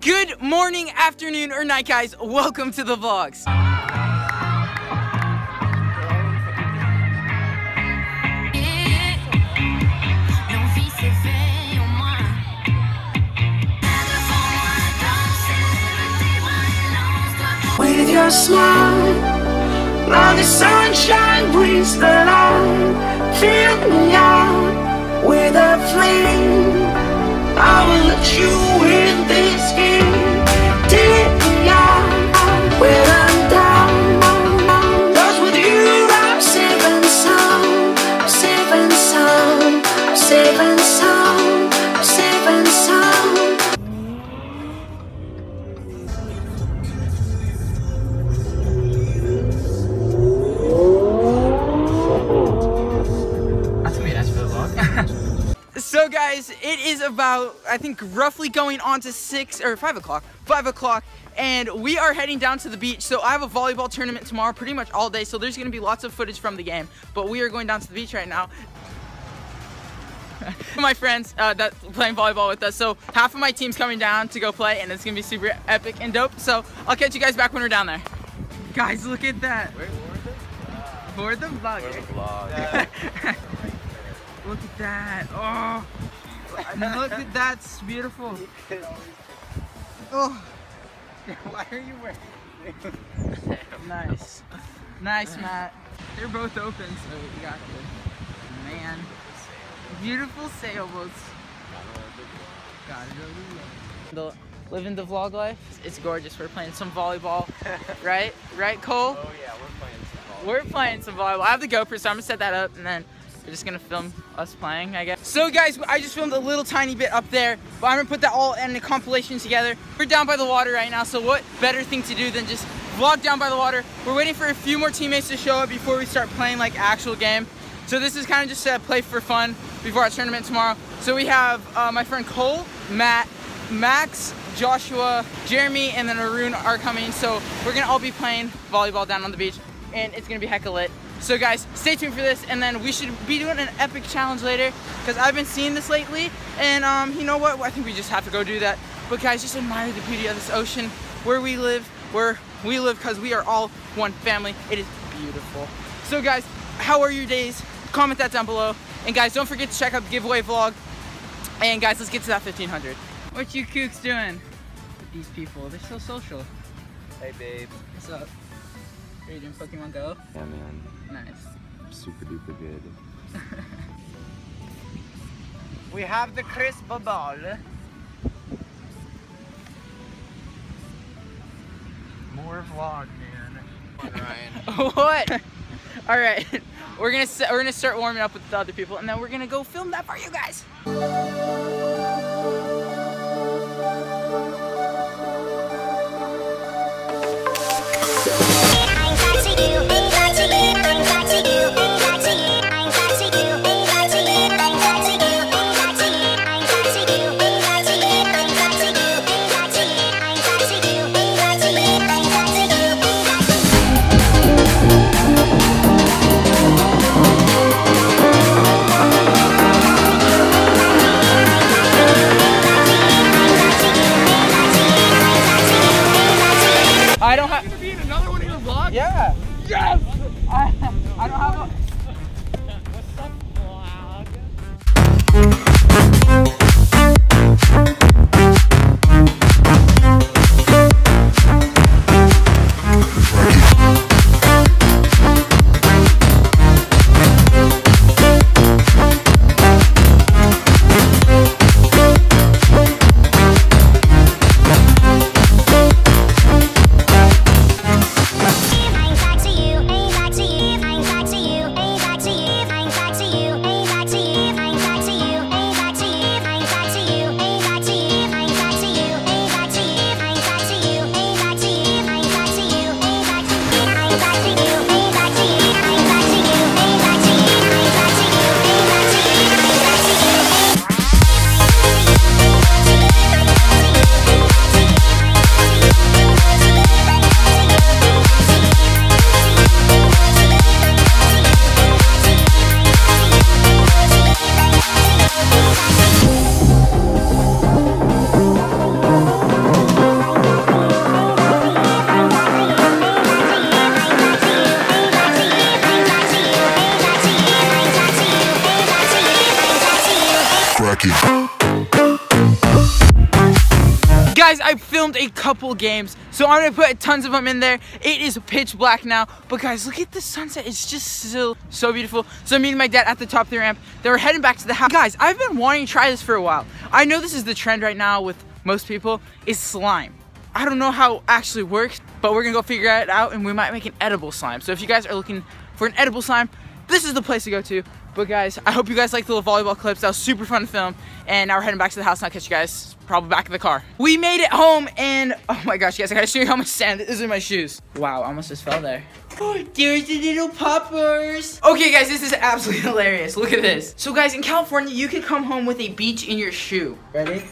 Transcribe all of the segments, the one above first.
Good morning, afternoon, or night, guys. Welcome to the vlogs. With your smile, now the sunshine brings the light. Fill me out with a flame. I will let you in this game. Think, roughly going on to 6 or 5 o'clock. 5 o'clock. And we are heading down to the beach. So, I have a volleyball tournament tomorrow, pretty much all day. So, there's going to be lots of footage from the game. But we are going down to the beach right now. my friends uh, that playing volleyball with us. So half of my team's coming down to go play, and it's gonna be super epic and dope. So I'll catch you guys back when we're down there. Guys, look at that. For the vlog. look at that. Oh, look at that. It's beautiful. Oh, Why are you wearing nice. Nice, Matt. They're both open, so we got the man. Beautiful sailboats. Got it. The, living the vlog life. It's gorgeous. We're playing some volleyball, right? Right, Cole? Oh yeah, we're playing some volleyball. We're playing some volleyball. I have the GoPro, so I'm gonna set that up, and then we're just gonna film us playing, I guess. So, guys, I just filmed a little tiny bit up there, but I'm gonna put that all in a compilation together. We're down by the water right now, so what better thing to do than just vlog down by the water? We're waiting for a few more teammates to show up before we start playing like actual game. So this is kind of just a play for fun before our tournament tomorrow. So we have uh, my friend Cole, Matt, Max, Joshua, Jeremy, and then Arun are coming. So we're gonna all be playing volleyball down on the beach, and it's gonna be hecka lit. So guys, stay tuned for this, and then we should be doing an epic challenge later, because I've been seeing this lately, and um, you know what? I think we just have to go do that. But guys, just admire the beauty of this ocean, where we live, where we live, because we are all one family. It is beautiful. So guys, how are your days? Comment that down below. And guys, don't forget to check out the giveaway vlog. And guys, let's get to that 1500. What you kooks doing? These people, they're so social. Hey babe. What's up? Are you doing Pokemon Go? Yeah man, Nice. super duper good. We have the crisp ball. More vlog, man. Ryan. what? All right, we're gonna we're gonna start warming up with the other people, and then we're gonna go film that for you guys. Couple games, so I'm gonna put tons of them in there. It is pitch black now, but guys, look at the sunset. It's just so, so beautiful. So I'm meeting my dad at the top of the ramp. Then we're heading back to the house. Guys, I've been wanting to try this for a while. I know this is the trend right now with most people, is slime. I don't know how it actually works, but we're gonna go figure it out and we might make an edible slime. So if you guys are looking for an edible slime, this is the place to go to. But guys, I hope you guys liked the little volleyball clips. That was super fun to film. And now we're heading back to the house and I'll catch you guys probably back in the car. We made it home and oh my gosh, guys, I gotta show you how much sand is in my shoes. Wow, I almost just fell there. Oh, there's the little poppers. Okay, guys, this is absolutely hilarious. Look at this. So guys, in California, you can come home with a beach in your shoe. Ready?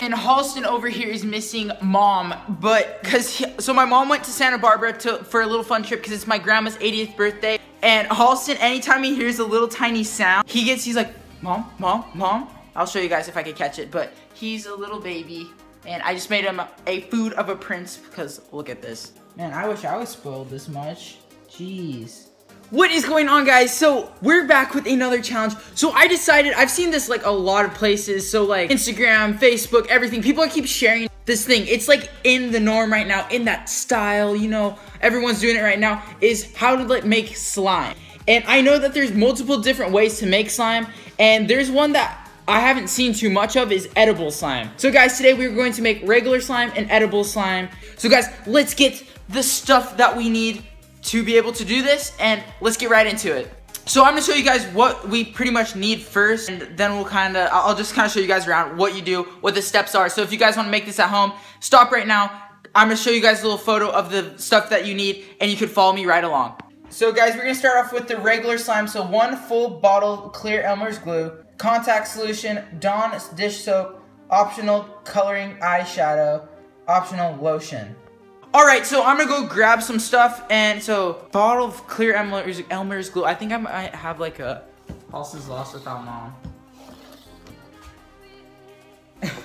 And Halston over here is missing mom, but cause so my mom went to Santa Barbara to for a little fun trip because it's my grandma's 80th birthday. And Halston, anytime he hears a little tiny sound, he gets he's like, mom, mom, mom. I'll show you guys if I can catch it, but he's a little baby, and I just made him a food of a prince because look at this. Man, I wish I was spoiled this much. Jeez. What is going on guys? So we're back with another challenge. So I decided, I've seen this like a lot of places. So like Instagram, Facebook, everything. People keep sharing this thing. It's like in the norm right now, in that style, you know, everyone's doing it right now, is how to make slime. And I know that there's multiple different ways to make slime. And there's one that I haven't seen too much of is edible slime. So guys, today we're going to make regular slime and edible slime. So guys, let's get the stuff that we need to be able to do this and let's get right into it. So I'm gonna show you guys what we pretty much need first and then we'll kinda, I'll just kinda show you guys around what you do, what the steps are. So if you guys wanna make this at home, stop right now. I'm gonna show you guys a little photo of the stuff that you need and you can follow me right along. So guys, we're gonna start off with the regular slime. So one full bottle clear Elmer's glue, contact solution, Dawn dish soap, optional coloring eyeshadow, optional lotion. All right, so I'm gonna go grab some stuff, and so bottle of clear Elmer's, Elmer's glue. I think I might have like a Halston's lost without mom.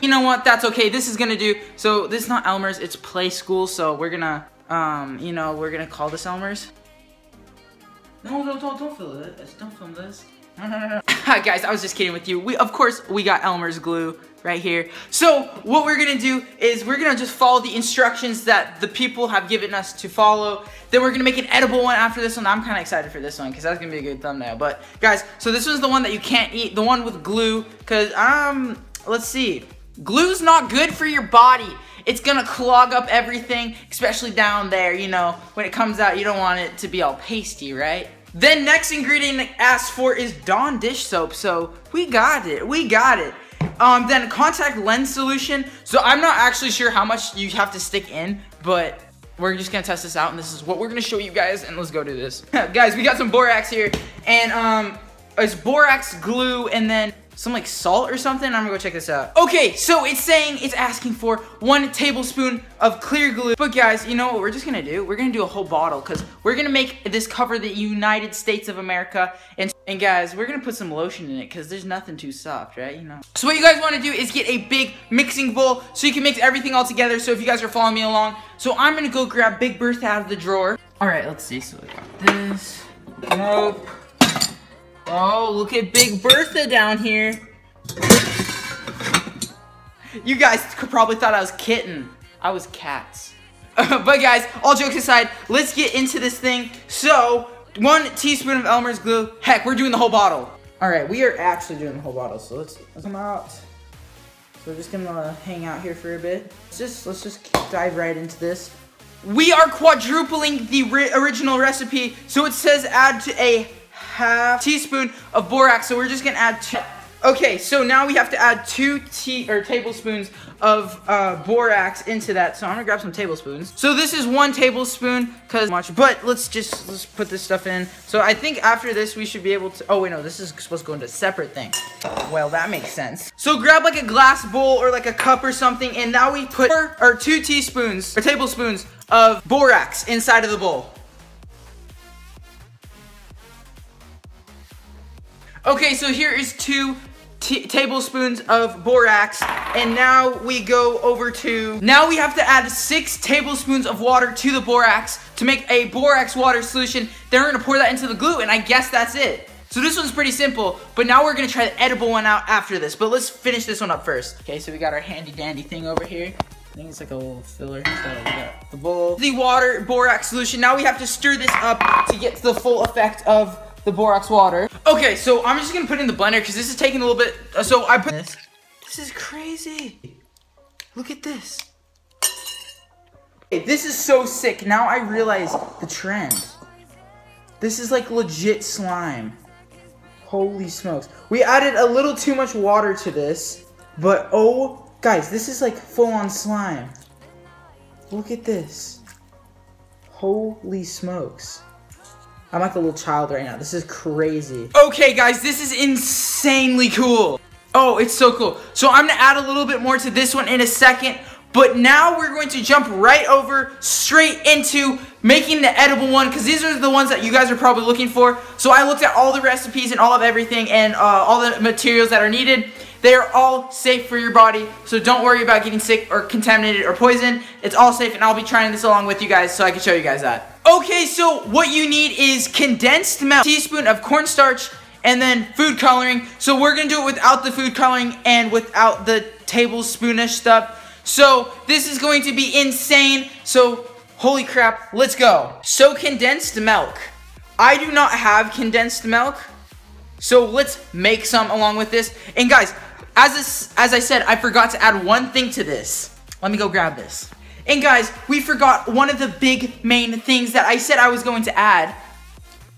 You know what? That's okay. This is gonna do. So this is not Elmer's. It's play school, So we're gonna, um, you know, we're gonna call this Elmer's. No, no, don't, don't film this. Don't film this. Guys, I was just kidding with you. We, of course, we got Elmer's glue right here. So what we're gonna do is we're gonna just follow the instructions that the people have given us to follow. Then we're gonna make an edible one after this one. I'm kind of excited for this one because that's gonna be a good thumbnail. But guys, so this was the one that you can't eat, the one with glue, because um, let's see, glue's not good for your body. It's gonna clog up everything, especially down there, you know, when it comes out, you don't want it to be all pasty, right? Then next ingredient asked for is Dawn dish soap. So we got it, we got it. Um, then contact lens solution. So I'm not actually sure how much you have to stick in, but we're just gonna test this out and this is what we're gonna show you guys and let's go do this. guys, we got some borax here and um, it's borax glue and then some like salt or something. I'm gonna go check this out. Okay, so it's saying it's asking for one tablespoon of clear glue. But guys, you know what we're just gonna do? We're gonna do a whole bottle because we're gonna make this cover the United States of America. And, and guys, we're gonna put some lotion in it because there's nothing too soft, right? You know. So what you guys wanna do is get a big mixing bowl so you can mix everything all together. So if you guys are following me along. So I'm gonna go grab Big Bertha out of the drawer. All right, let's see. So we got this. Nope. Oh, look at Big Bertha down here. You guys probably thought I was kitten. I was cats. but guys, all jokes aside, let's get into this thing. So, one teaspoon of Elmer's glue. Heck, we're doing the whole bottle. All right, we are actually doing the whole bottle. So let's, let's come out. So we're just gonna hang out here for a bit. Let's just, let's just dive right into this. We are quadrupling the original recipe. So it says add to a half teaspoon of borax. So we're just gonna add two. Okay, so now we have to add two tea or tablespoons of uh, borax into that. So I'm gonna grab some tablespoons. So this is one tablespoon, cause much. But let's just let's put this stuff in. So I think after this we should be able to. Oh wait, no, this is supposed to go into a separate thing. Well, that makes sense. So grab like a glass bowl or like a cup or something, and now we put or two teaspoons or tablespoons of borax inside of the bowl. Okay, so here is two tablespoons of borax and now we go over to now we have to add six tablespoons of water to the borax to make a borax water solution then we're gonna pour that into the glue and I guess that's it So this one's pretty simple, but now we're gonna try the edible one out after this. But let's finish this one up first. Okay, so we got our handy dandy thing over here. I think it's like a little filler. So we got the bowl, the water, borax solution. Now we have to stir this up to get the full effect of the borax water. Okay, so I'm just gonna put it in the blender because this is taking a little bit. uh, So I put this. This is crazy. Look at this. Okay, this is so sick. Now I realize the trend. This is like legit slime. Holy smokes. We added a little too much water to this, but oh, guys, this is like full on slime. Look at this. Holy smokes. I'm like a little child right now. This is crazy. Okay, guys, this is insanely cool. Oh, it's so cool. So I'm gonna add a little bit more to this one in a second, but now we're going to jump right over straight into making the edible one because these are the ones that you guys are probably looking for. So I looked at all the recipes and all of everything and uh, all the materials that are needed. They are all safe for your body, so don't worry about getting sick or contaminated or poisoned. It's all safe, and I'll be trying this along with you guys so I can show you guys that. Okay, so what you need is condensed milk, teaspoon of cornstarch, and then food coloring. So we're gonna do it without the food coloring and without the tablespoonish stuff. So this is going to be insane. So holy crap, let's go. So condensed milk. I do not have condensed milk. So let's make some along with this. And guys, as, this, as I said, I forgot to add one thing to this. Let me go grab this. And guys, we forgot one of the big main things that I said I was going to add.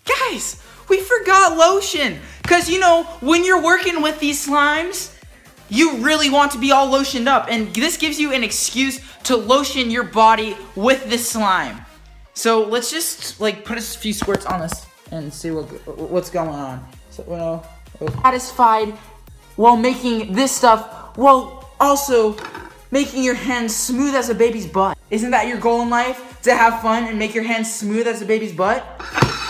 Guys, we forgot lotion. Because, you know, when you're working with these slimes, you really want to be all lotioned up. And this gives you an excuse to lotion your body with this slime. So let's just, like, put a few squirts on this and see what what's going on. So, you oh. know, satisfied while making this stuff, while also making your hands smooth as a baby's butt. Isn't that your goal in life? To have fun and make your hands smooth as a baby's butt?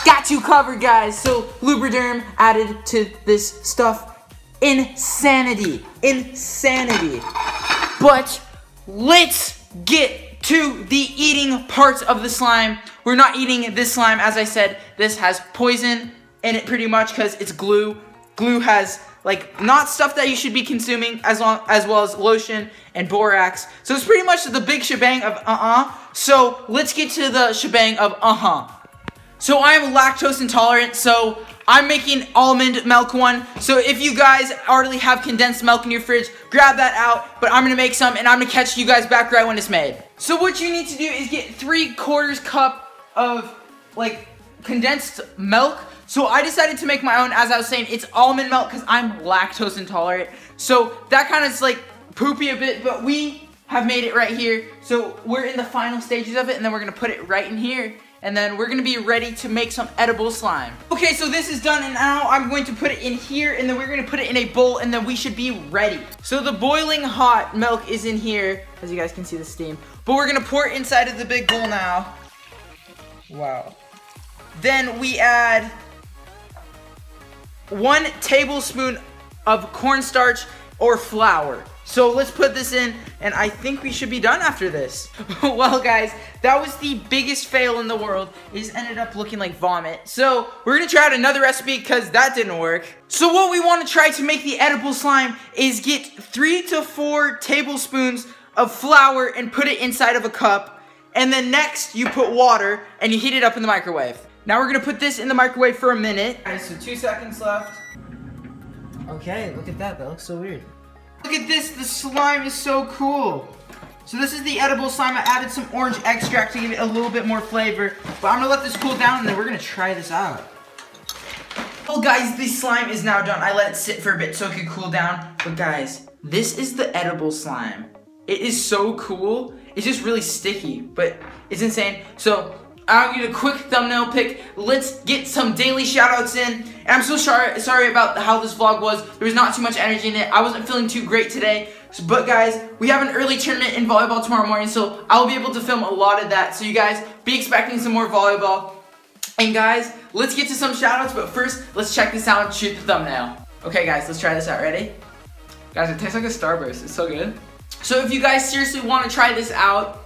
Got you covered, guys. So, Lubriderm added to this stuff. Insanity. Insanity. But, let's get to the eating parts of the slime. We're not eating this slime, as I said. This has poison in it pretty much because it's glue. Glue has like not stuff that you should be consuming as long as well as lotion and borax. So it's pretty much the big shebang of uh-uh. So let's get to the shebang of uh-huh. So I am lactose intolerant, so I'm making almond milk one. So if you guys already have condensed milk in your fridge, grab that out. But I'm gonna make some and I'm gonna catch you guys back right when it's made. So what you need to do is get three quarters cup of like condensed milk. So I decided to make my own, as I was saying, it's almond milk because I'm lactose intolerant. So that kind of is like poopy a bit, but we have made it right here. So we're in the final stages of it and then we're gonna put it right in here and then we're gonna be ready to make some edible slime. Okay, so this is done and now I'm going to put it in here and then we're gonna put it in a bowl and then we should be ready. So the boiling hot milk is in here, as you guys can see the steam, but we're gonna pour it inside of the big bowl now. Wow. Then we add one tablespoon of cornstarch or flour. So let's put this in, and I think we should be done after this. well, guys, that was the biggest fail in the world. It ended up looking like vomit. So we're gonna try out another recipe because that didn't work. So what we want to try to make the edible slime is get three to four tablespoons of flour and put it inside of a cup. And then next, you put water and you heat it up in the microwave. Now we're gonna put this in the microwave for a minute. All right, so two seconds left. Okay, look at that, that looks so weird. Look at this, the slime is so cool. So this is the edible slime. I added some orange extract to give it a little bit more flavor. But I'm gonna let this cool down and then we're gonna try this out. Well guys, the slime is now done. I let it sit for a bit so it could cool down. But guys, this is the edible slime. It is so cool. It's just really sticky, but it's insane. So I'll you a quick thumbnail pick. Let's get some daily shoutouts in. And I'm so sorry, sorry about how this vlog was. There was not too much energy in it. I wasn't feeling too great today. But guys, we have an early tournament in volleyball tomorrow morning, so I'll be able to film a lot of that. So you guys, be expecting some more volleyball. And guys, let's get to some shoutouts, but first, let's check this out and shoot the thumbnail. Okay guys, let's try this out. Ready? Guys, it tastes like a Starburst. It's so good. So if you guys seriously want to try this out,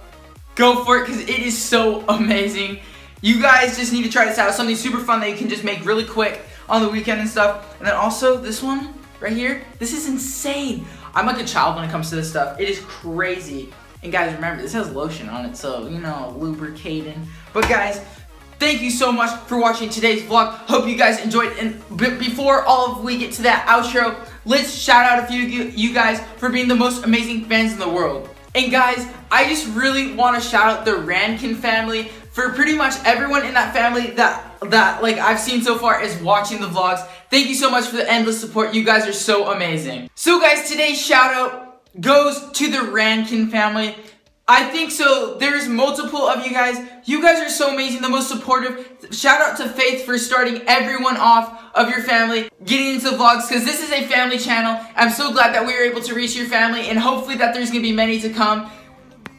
go for it because it is so amazing. You guys just need to try this out. Something super fun that you can just make really quick. on the weekend and stuff. And then also this one right here, this is insane. I'm like a child when it comes to this stuff. It is crazy. And guys, remember, this has lotion on it, so, you know, lubricating. But guys, thank you so much for watching today's vlog. Hope you guys enjoyed. And before all of we get to that outro, let's shout out a few you guys for being the most amazing fans in the world. And guys, I just really want to shout out the Rankin family for pretty much everyone in that family that that like I've seen so far is watching the vlogs. Thank you so much for the endless support. You guys are so amazing. So guys, today's shout out goes to the Rankin family. I think so. There's multiple of you guys. You guys are so amazing, the most supportive. Shout out to Faith for starting everyone off of your family, getting into vlogs, because this is a family channel. I'm so glad that we were able to reach your family, and hopefully that there's going to be many to come.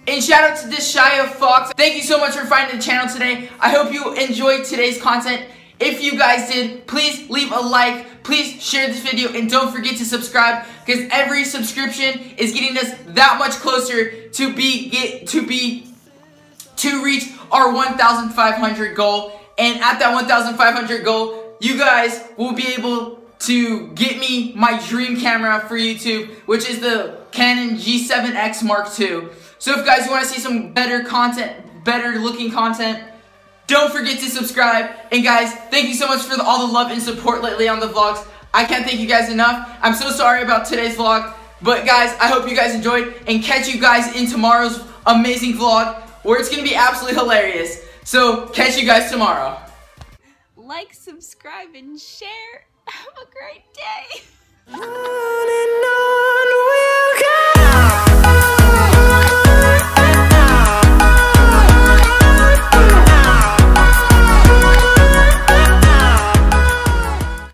And shout out to this Shia Fox. Thank you so much for finding the channel today. I hope you enjoyed today's content. If you guys did, please leave a like, please share this video, and don't forget to subscribe because every subscription is getting us that much closer to be get to be to reach our 1,500 goal. And at that 1,500 goal, you guys will be able to get me my dream camera for YouTube, which is the Canon G7X Mark II. So if you guys want to see some better content, better looking content, don't forget to subscribe. And guys, thank you so much for the, all the love and support lately on the vlogs. I can't thank you guys enough. I'm so sorry about today's vlog. But guys, I hope you guys enjoyed and catch you guys in tomorrow's amazing vlog where it's going to be absolutely hilarious. So catch you guys tomorrow. Like, subscribe, and share. Have a great day. On and on.